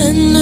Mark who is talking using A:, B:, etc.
A: And